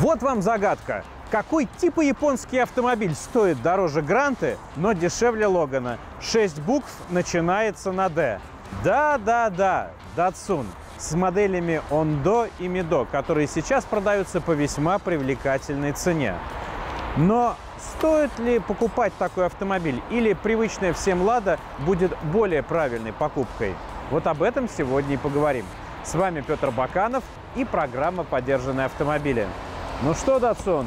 Вот вам загадка. Какой типа японский автомобиль стоит дороже Гранты, но дешевле Логана? Шесть букв начинается на «Д». Да-да-да, Datsun с моделями Ондо и Мидо, которые сейчас продаются по весьма привлекательной цене. Но стоит ли покупать такой автомобиль или привычная всем «Лада» будет более правильной покупкой? Вот об этом сегодня и поговорим. С вами Петр Баканов и программа «Подержанные автомобили». Ну что, Датсон,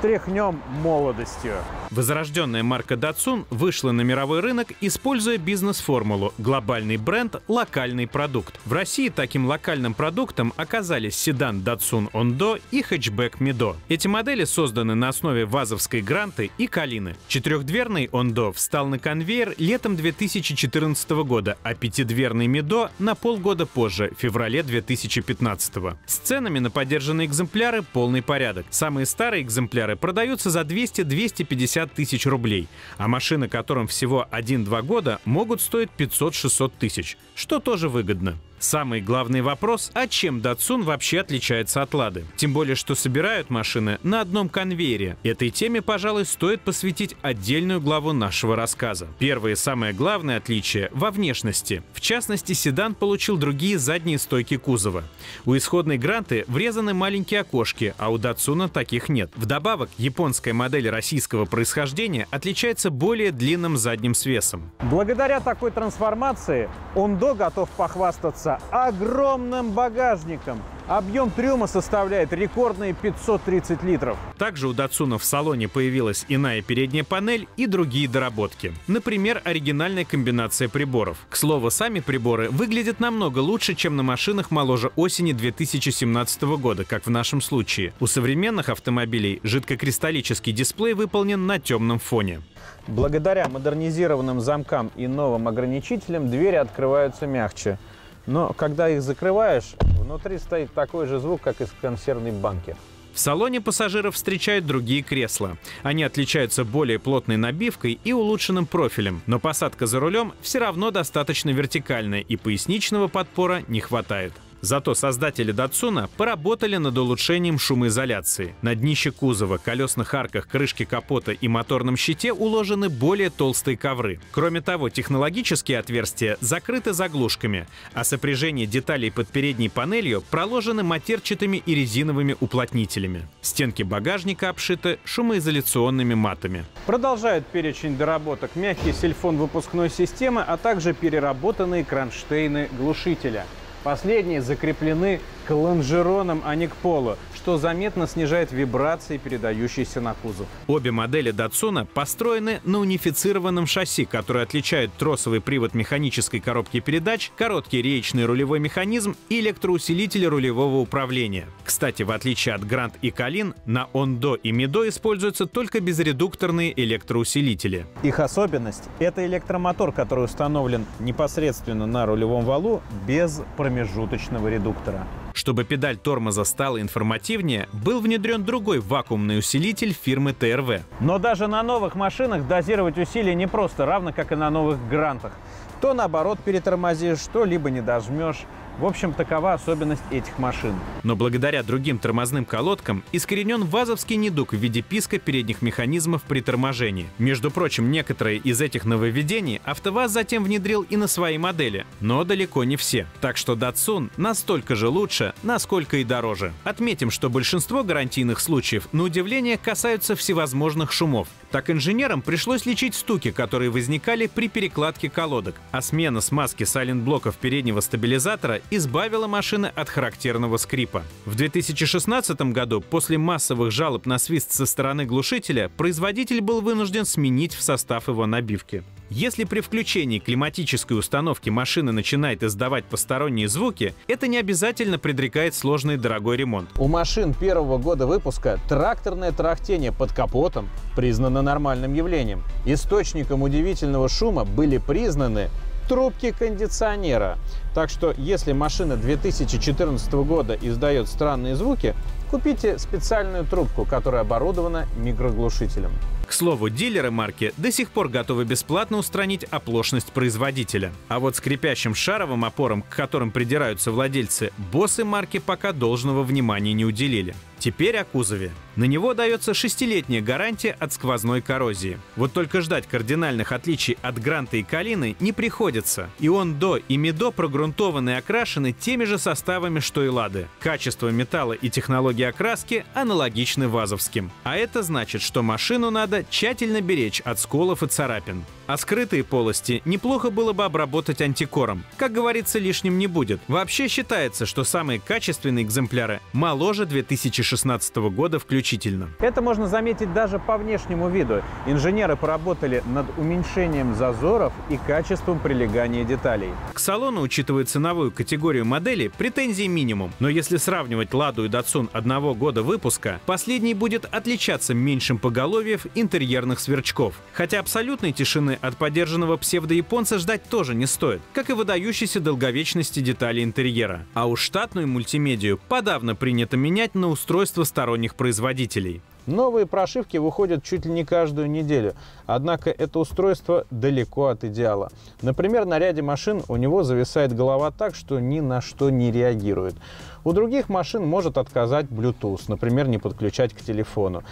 тряхнем молодостью. Возрожденная марка Datsun вышла на мировой рынок, используя бизнес-формулу «глобальный бренд, локальный продукт». В России таким локальным продуктом оказались седан Datsun Ondo и хэтчбэк Mido. Эти модели созданы на основе вазовской Гранты и Калины. Четырехдверный Ondo встал на конвейер летом 2014 года, а пятидверный Mido на полгода позже, в феврале 2015. С ценами на поддержанные экземпляры полный порядок. Самые старые экземпляры продаются за 200-250 тысяч рублей, а машины, которым всего 1-2 года, могут стоить 500-600 тысяч, что тоже выгодно. Самый главный вопрос, а чем Datsun вообще отличается от Лады? Тем более, что собирают машины на одном конвейере. Этой теме, пожалуй, стоит посвятить отдельную главу нашего рассказа. Первое и самое главное отличие во внешности. В частности, седан получил другие задние стойки кузова. У исходной Гранты врезаны маленькие окошки, а у Datsun таких нет. Вдобавок, японская модель российского происхождения отличается более длинным задним свесом. Благодаря такой трансформации Ондо готов похвастаться огромным багажником. Объем трюма составляет рекордные 530 литров. Также у Датсуна в салоне появилась иная передняя панель и другие доработки. Например, оригинальная комбинация приборов. К слову, сами приборы выглядят намного лучше, чем на машинах моложе осени 2017 года, как в нашем случае. У современных автомобилей жидкокристаллический дисплей выполнен на темном фоне. Благодаря модернизированным замкам и новым ограничителям двери открываются мягче. Но когда их закрываешь, внутри стоит такой же звук, как из консервной банки. В салоне пассажиров встречают другие кресла. Они отличаются более плотной набивкой и улучшенным профилем, но посадка за рулем все равно достаточно вертикальная и поясничного подпора не хватает. Зато создатели Датсуна поработали над улучшением шумоизоляции. На днище кузова, колесных арках, крышке капота и моторном щите уложены более толстые ковры. Кроме того, технологические отверстия закрыты заглушками, а сопряжение деталей под передней панелью проложены матерчатыми и резиновыми уплотнителями. Стенки багажника обшиты шумоизоляционными матами. Продолжает перечень доработок мягкий сельфон выпускной системы, а также переработанные кронштейны глушителя. Последние закреплены к лонжеронам, а не к полу, что заметно снижает вибрации, передающиеся на кузов. Обе модели Datsun построены на унифицированном шасси, которое отличает тросовый привод механической коробки передач, короткий реечный рулевой механизм и электроусилители рулевого управления. Кстати, в отличие от Grand и Калин, на Ондо и Мидо используются только безредукторные электроусилители. Их особенность – это электромотор, который установлен непосредственно на рулевом валу без промежуточного редуктора. Чтобы педаль тормоза стала информативнее, был внедрен другой вакуумный усилитель фирмы ТРВ. Но даже на новых машинах дозировать усилия не просто, равно как и на новых грантах. То наоборот перетормозишь, то либо не дожмешь. В общем, такова особенность этих машин. Но благодаря другим тормозным колодкам искоренен вазовский недуг в виде писка передних механизмов при торможении. Между прочим, некоторые из этих нововведений АвтоВАЗ затем внедрил и на свои модели, но далеко не все. Так что Datsun настолько же лучше, насколько и дороже. Отметим, что большинство гарантийных случаев, на удивление, касаются всевозможных шумов. Так инженерам пришлось лечить стуки, которые возникали при перекладке колодок, а смена смазки сайлент-блоков переднего стабилизатора избавила машины от характерного скрипа. В 2016 году, после массовых жалоб на свист со стороны глушителя, производитель был вынужден сменить в состав его набивки. Если при включении климатической установки машина начинает издавать посторонние звуки, это не обязательно предрекает сложный дорогой ремонт. У машин первого года выпуска тракторное трахтение под капотом признано нормальным явлением. Источником удивительного шума были признаны трубки кондиционера. Так что, если машина 2014 года издает странные звуки, купите специальную трубку, которая оборудована микроглушителем. Слову, дилеры марки до сих пор готовы бесплатно устранить оплошность производителя. А вот скрипящим шаровым опорам, к которым придираются владельцы, боссы марки пока должного внимания не уделили. Теперь о кузове. На него дается шестилетняя гарантия от сквозной коррозии. Вот только ждать кардинальных отличий от Гранта и Калины не приходится. И он до и Медо прогрунтованы и окрашены теми же составами, что и Лады. Качество металла и технология окраски аналогичны вазовским. А это значит, что машину надо тщательно беречь от сколов и царапин. А скрытые полости неплохо было бы обработать антикором. Как говорится, лишним не будет. Вообще считается, что самые качественные экземпляры моложе 2016 года включительно. Это можно заметить даже по внешнему виду. Инженеры поработали над уменьшением зазоров и качеством прилегания деталей. К салону, учитывая ценовую категорию модели, претензий минимум. Но если сравнивать Ладу и Датсун одного года выпуска, последний будет отличаться меньшим поголовьев интерьерных сверчков. Хотя абсолютной тишины от поддержанного псевдояпонца ждать тоже не стоит, как и выдающейся долговечности деталей интерьера. А уж штатную мультимедию подавно принято менять на устройство сторонних производителей. Новые прошивки выходят чуть ли не каждую неделю, однако это устройство далеко от идеала. Например, на ряде машин у него зависает голова так, что ни на что не реагирует. У других машин может отказать Bluetooth, например, не подключать к телефону.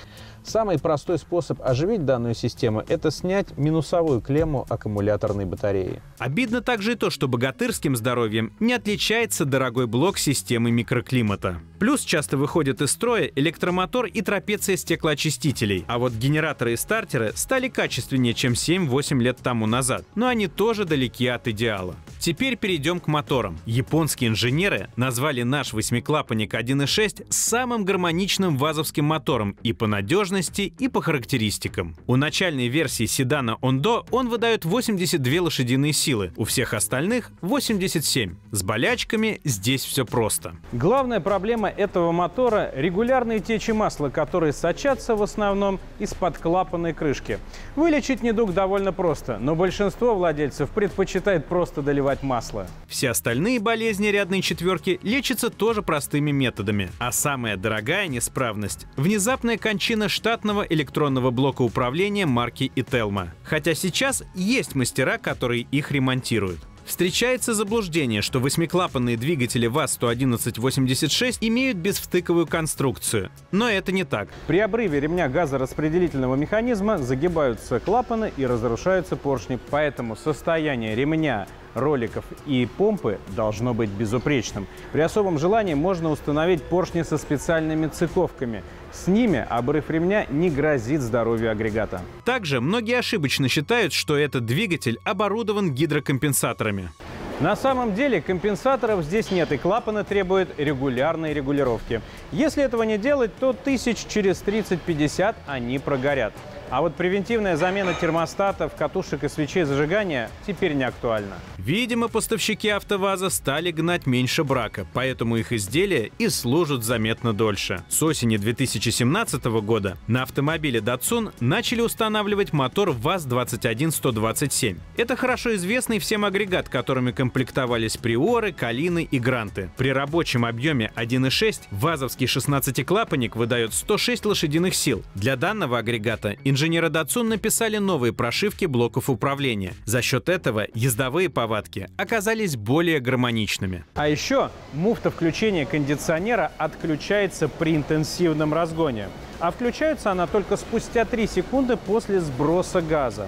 Самый простой способ оживить данную систему – это снять минусовую клемму аккумуляторной батареи. Обидно также и то, что богатырским здоровьем не отличается дорогой блок системы микроклимата. Плюс часто выходят из строя электромотор и трапеция стеклоочистителей, а вот генераторы и стартеры стали качественнее, чем 7-8 лет тому назад, но они тоже далеки от идеала. Теперь перейдем к моторам. Японские инженеры назвали наш восьмиклапанник 1.6 самым гармоничным вазовским мотором и по надежности, и по характеристикам. У начальной версии седана Ондо он выдает 82 лошадиные силы, у всех остальных 87. С болячками здесь все просто. Главная проблема этого мотора – регулярные течи масла, которые сочатся в основном из-под клапанной крышки. Вылечить недуг довольно просто, но большинство владельцев предпочитает просто доливать масло. Все остальные болезни рядной четверки лечатся тоже простыми методами. А самая дорогая неисправность – внезапная кончина штатного электронного блока управления марки Ителма. Хотя сейчас есть мастера, которые их ремонтируют. Встречается заблуждение, что восьмиклапанные двигатели ВАЗ-11186 имеют безвтыковую конструкцию. Но это не так. При обрыве ремня газораспределительного механизма загибаются клапаны и разрушаются поршни, поэтому состояние ремня роликов и помпы должно быть безупречным. При особом желании можно установить поршни со специальными цыковками. С ними обрыв ремня не грозит здоровью агрегата. Также многие ошибочно считают, что этот двигатель оборудован гидрокомпенсаторами. На самом деле компенсаторов здесь нет, и клапаны требуют регулярной регулировки. Если этого не делать, то тысяч через 30-50 они прогорят. А вот превентивная замена термостатов, катушек и свечей зажигания теперь не актуальна. Видимо, поставщики АвтоВАЗа стали гнать меньше брака, поэтому их изделия и служат заметно дольше. С осени 2017 года на автомобиле Datsun начали устанавливать мотор ВАЗ-21127. Это хорошо известный всем агрегат, которыми комплектовались Приоры, Калины и Гранты. При рабочем объеме 1.6 ВАЗовский 16-клапанник выдает 106 лошадиных сил. Для данного агрегата инженеры Datsun написали новые прошивки блоков управления. За счет этого ездовые повадки оказались более гармоничными. А еще муфта включения кондиционера отключается при интенсивном разгоне. А включается она только спустя 3 секунды после сброса газа.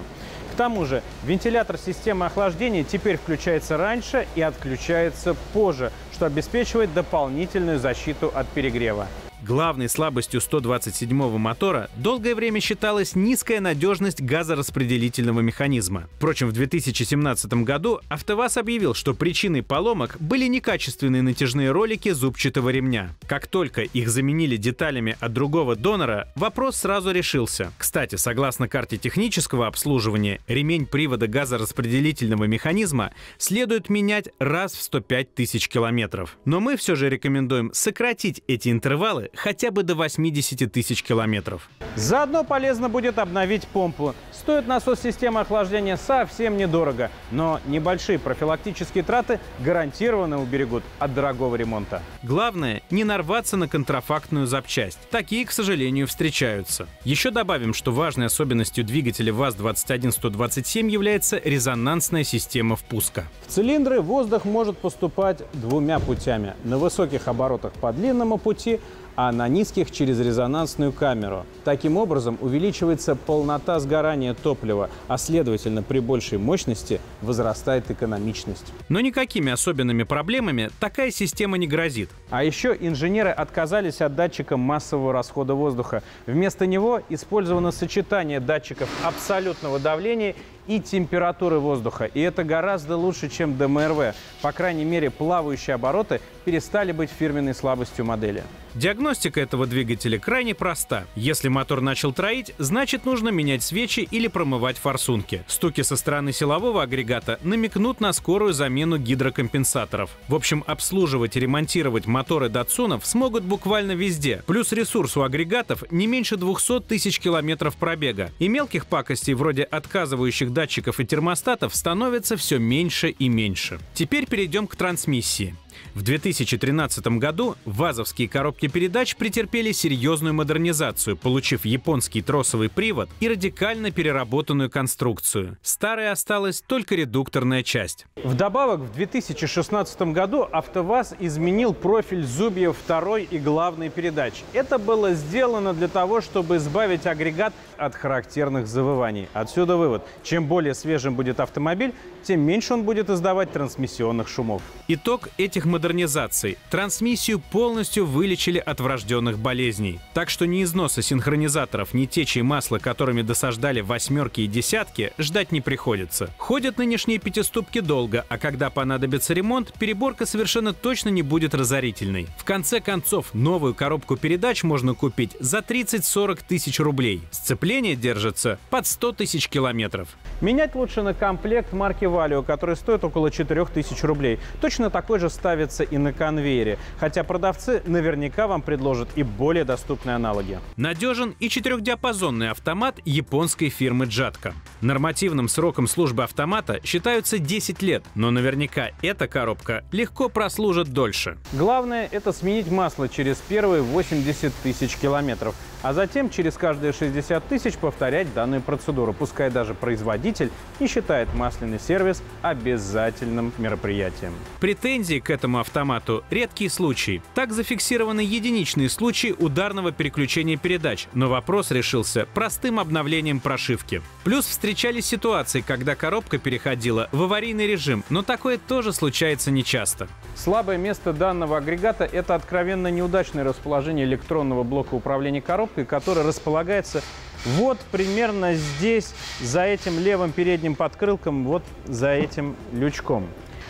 К тому же вентилятор системы охлаждения теперь включается раньше и отключается позже, что обеспечивает дополнительную защиту от перегрева. Главной слабостью 127-го мотора долгое время считалась низкая надежность газораспределительного механизма. Впрочем, в 2017 году АвтоВАЗ объявил, что причиной поломок были некачественные натяжные ролики зубчатого ремня. Как только их заменили деталями от другого донора, вопрос сразу решился. Кстати, согласно карте технического обслуживания, ремень привода газораспределительного механизма следует менять раз в 105 тысяч километров. Но мы все же рекомендуем сократить эти интервалы хотя бы до 80 тысяч километров. Заодно полезно будет обновить помпу. Стоит насос системы охлаждения совсем недорого, но небольшие профилактические траты гарантированно уберегут от дорогого ремонта. Главное – не нарваться на контрафактную запчасть. Такие, к сожалению, встречаются. Еще добавим, что важной особенностью двигателя ВАЗ-21127 является резонансная система впуска. В цилиндры воздух может поступать двумя путями. На высоких оборотах по длинному пути, а на низких через резонансную камеру. Таким образом увеличивается полнота сгорания топлива, а следовательно при большей мощности возрастает экономичность. Но никакими особенными проблемами такая система не грозит. А еще инженеры отказались от датчика массового расхода воздуха. Вместо него использовано сочетание датчиков абсолютного давления и температуры воздуха. И это гораздо лучше, чем ДМРВ. По крайней мере, плавающие обороты перестали быть фирменной слабостью модели. Диагностика этого двигателя крайне проста. Если мотор начал троить, значит нужно менять свечи или промывать форсунки. Стуки со стороны силового агрегата намекнут на скорую замену гидрокомпенсаторов. В общем, обслуживать и ремонтировать моторы датсунов смогут буквально везде. Плюс ресурс у агрегатов не меньше 200 тысяч километров пробега. И мелких пакостей вроде отказывающих датчиков и термостатов становится все меньше и меньше. Теперь перейдем к трансмиссии. В 2013 году вазовские коробки передач претерпели серьезную модернизацию, получив японский тросовый привод и радикально переработанную конструкцию. Старой осталась только редукторная часть. Вдобавок, в 2016 году АвтоВАЗ изменил профиль зубьев второй и главной передач. Это было сделано для того, чтобы избавить агрегат от характерных завываний. Отсюда вывод. Чем более свежим будет автомобиль, тем меньше он будет издавать трансмиссионных шумов. Итог этих модернизаций. Трансмиссию полностью вылечили от врожденных болезней. Так что ни износа синхронизаторов, ни течи масла, которыми досаждали восьмерки и десятки, ждать не приходится. Ходят нынешние пятиступки долго, а когда понадобится ремонт, переборка совершенно точно не будет разорительной. В конце концов, новую коробку передач можно купить за 30-40 тысяч рублей. Сцепление держится под 100 тысяч километров. Менять лучше на комплект марки Valio, который стоит около 4000 рублей. Точно такой же ставится и на конвейере, хотя продавцы наверняка вам предложат и более доступные аналоги. Надежен и четырехдиапазонный автомат японской фирмы Джатка. Нормативным сроком службы автомата считаются 10 лет, но наверняка эта коробка легко прослужит дольше. Главное – это сменить масло через первые 80 тысяч километров, а затем через каждые 60 тысяч повторять данную процедуру, пускай даже производитель не считает масляный сервис обязательным мероприятием. Претензии к этому автомату – редкий случай. Так зафиксированы единичные случаи ударного переключения передач, но вопрос решился простым обновлением прошивки. Плюс встречались ситуации, когда коробка переходила в аварийный режим, но такое тоже случается нечасто. Слабое место данного агрегата – это откровенно неудачное расположение электронного блока управления коробкой, который располагается вот примерно здесь, за этим левым передним подкрылком, вот за этим лючком.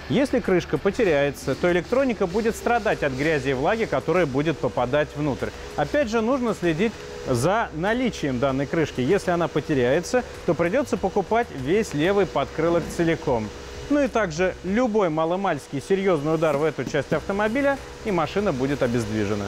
Если крышка потеряется, то электроника будет страдать от грязи и влаги, которая будет попадать внутрь. Опять же, нужно следить за наличием данной крышки. Если она потеряется, то придется покупать весь левый подкрылок целиком. Ну и также любой маломальский серьезный удар в эту часть автомобиля, и машина будет обездвижена.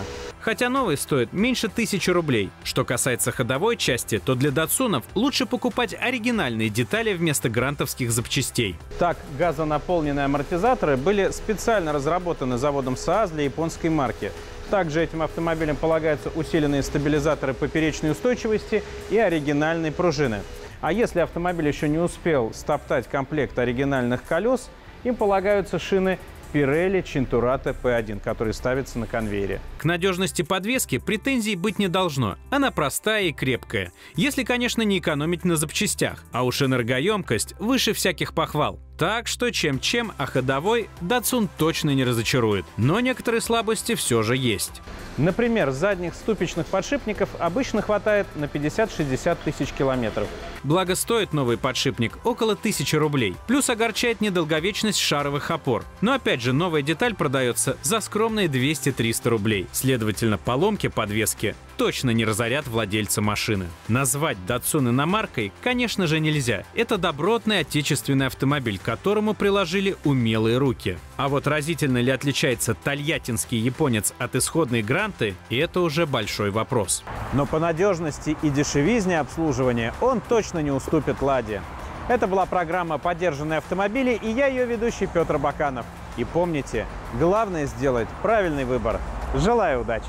Хотя новый стоит меньше тысячи рублей. Что касается ходовой части, то для датсунов лучше покупать оригинальные детали вместо грантовских запчастей. Так, газонаполненные амортизаторы были специально разработаны заводом СААЗ для японской марки. Также этим автомобилям полагаются усиленные стабилизаторы поперечной устойчивости и оригинальные пружины. А если автомобиль еще не успел стоптать комплект оригинальных колес, им полагаются шины Pirelli Cinturato P1, который ставится на конвейере. К надежности подвески претензий быть не должно. Она простая и крепкая. Если, конечно, не экономить на запчастях. А уж энергоемкость выше всяких похвал. Так что чем-чем, а ходовой Datsun точно не разочарует. Но некоторые слабости все же есть. Например, задних ступичных подшипников обычно хватает на 50-60 тысяч километров. Благо стоит новый подшипник около 1000 рублей. Плюс огорчает недолговечность шаровых опор. Но опять же, новая деталь продается за скромные 200-300 рублей. Следовательно, поломки подвески точно не разорят владельца машины. Назвать Datsun иномаркой, конечно же, нельзя. Это добротный отечественный автомобиль, которому приложили умелые руки. А вот разительно ли отличается тольяттинский японец от исходной гранты, это уже большой вопрос. Но по надежности и дешевизне обслуживания он точно не уступит «Ладе». Это была программа «Поддержанные автомобили» и я ее ведущий Петр Баканов. И помните, главное сделать правильный выбор. Желаю удачи!